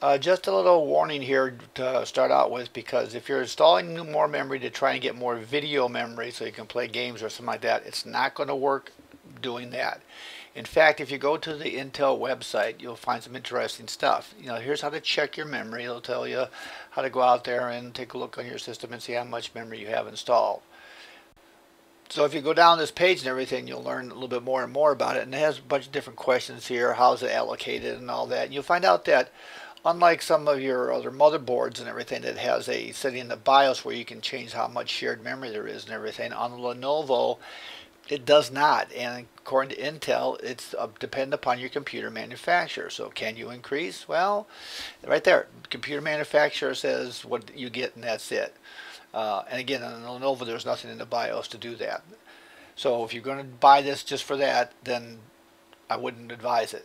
Uh, just a little warning here to start out with because if you're installing more memory to try and get more video memory so you can play games or something like that, it's not going to work doing that. In fact, if you go to the Intel website, you'll find some interesting stuff. You know, here's how to check your memory. It'll tell you how to go out there and take a look on your system and see how much memory you have installed. So if you go down this page and everything, you'll learn a little bit more and more about it. And it has a bunch of different questions here. How's it allocated and all that. And you'll find out that unlike some of your other motherboards and everything that has a setting in the BIOS where you can change how much shared memory there is and everything, on Lenovo it does not. And according to Intel, it's uh, dependent upon your computer manufacturer. So can you increase? Well, right there, computer manufacturer says what you get and that's it. Uh, and again, on Lenovo, there's nothing in the BIOS to do that. So if you're going to buy this just for that, then I wouldn't advise it.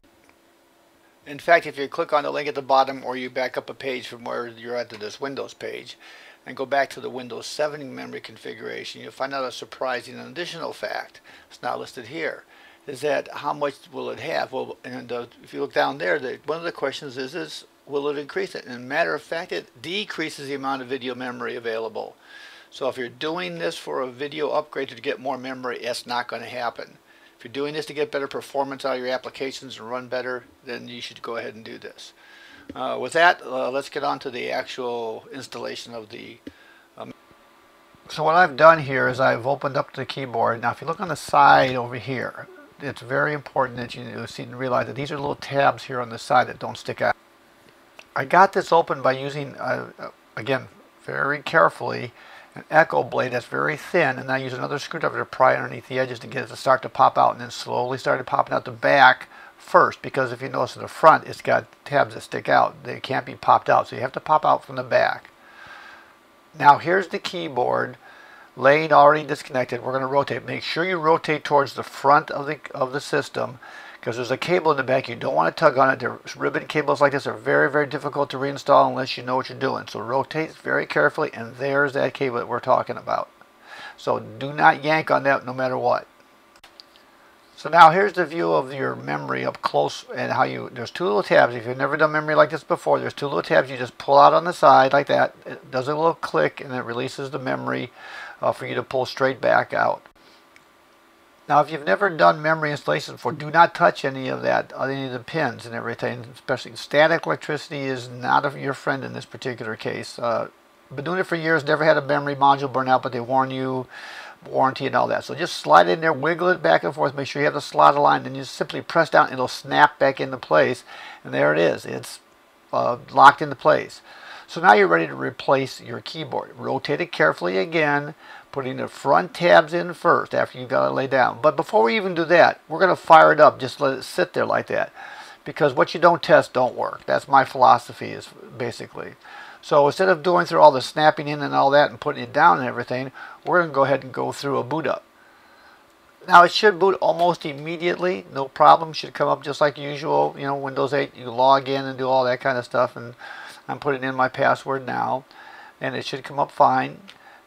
In fact, if you click on the link at the bottom or you back up a page from where you're at to this Windows page and go back to the Windows 7 memory configuration, you'll find out a surprising additional fact. It's not listed here. Is that how much will it have? Well, and uh, if you look down there, the, one of the questions is, is will it increase it? And matter of fact, it decreases the amount of video memory available. So if you're doing this for a video upgrade to get more memory, it's not going to happen. If you're doing this to get better performance out of your applications and run better, then you should go ahead and do this. Uh, with that, uh, let's get on to the actual installation of the um, so what I've done here is I've opened up the keyboard. Now if you look on the side over here, it's very important that you see and realize that these are little tabs here on the side that don't stick out. I got this open by using, uh, uh again, very carefully, an echo blade that's very thin and I use another screwdriver to pry underneath the edges to get it to start to pop out and then slowly started popping out the back first because if you notice in the front it's got tabs that stick out. They can't be popped out so you have to pop out from the back. Now here's the keyboard laying already disconnected. We're going to rotate. Make sure you rotate towards the front of the of the system because there's a cable in the back. You don't want to tug on it. The ribbon cables like this are very, very difficult to reinstall unless you know what you're doing. So rotate very carefully, and there's that cable that we're talking about. So do not yank on that no matter what. So now here's the view of your memory up close and how you, there's two little tabs. If you've never done memory like this before, there's two little tabs you just pull out on the side like that. It does a little click and it releases the memory uh, for you to pull straight back out. Now, if you've never done memory installation before, do not touch any of that, any of the pins and everything, especially static electricity is not your friend in this particular case. Uh, been doing it for years, never had a memory module burn out, but they warn you, warranty and all that. So just slide it in there, wiggle it back and forth, make sure you have the slot aligned, and you simply press down, it'll snap back into place, and there it is. It's uh, locked into place. So now you're ready to replace your keyboard. Rotate it carefully again, putting the front tabs in first after you've got it laid down. But before we even do that, we're going to fire it up. Just let it sit there like that. Because what you don't test don't work. That's my philosophy is basically. So instead of doing through all the snapping in and all that and putting it down and everything, we're going to go ahead and go through a boot up. Now it should boot almost immediately, no problem. Should come up just like usual. You know, Windows 8, you log in and do all that kind of stuff. And I'm putting in my password now, and it should come up fine.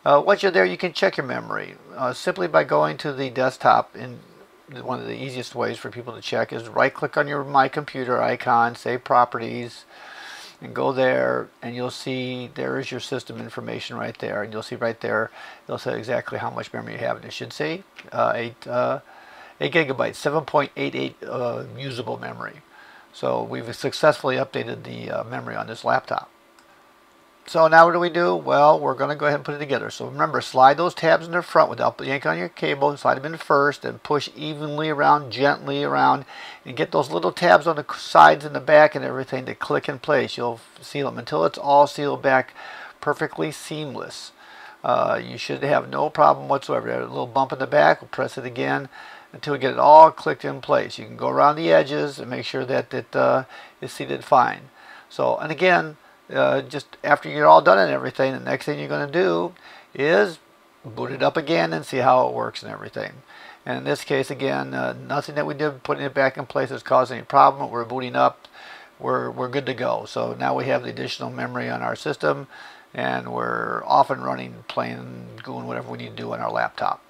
Uh, once you're there, you can check your memory uh, simply by going to the desktop. And one of the easiest ways for people to check is right-click on your My Computer icon, save properties, and go there, and you'll see there is your system information right there, and you'll see right there, it'll say exactly how much memory you have, and it should say uh, eight, uh, eight gigabytes, 7.88 uh, usable memory. So we've successfully updated the uh, memory on this laptop. So now what do we do? Well, we're going to go ahead and put it together. So remember, slide those tabs in the front without yanking on your cable. Slide them in first and push evenly around, gently around, and get those little tabs on the sides and the back and everything to click in place. You'll seal them until it's all sealed back perfectly seamless. Uh, you should have no problem whatsoever. A little bump in the back, we'll press it again until we get it all clicked in place. You can go around the edges and make sure that it uh, is seated fine. So, and again, uh, just after you're all done and everything, the next thing you're going to do is boot it up again and see how it works and everything. And in this case, again, uh, nothing that we did putting it back in place has caused any problem. We're booting up. We're, we're good to go. So now we have the additional memory on our system and we're off and running, playing, doing whatever we need to do on our laptop.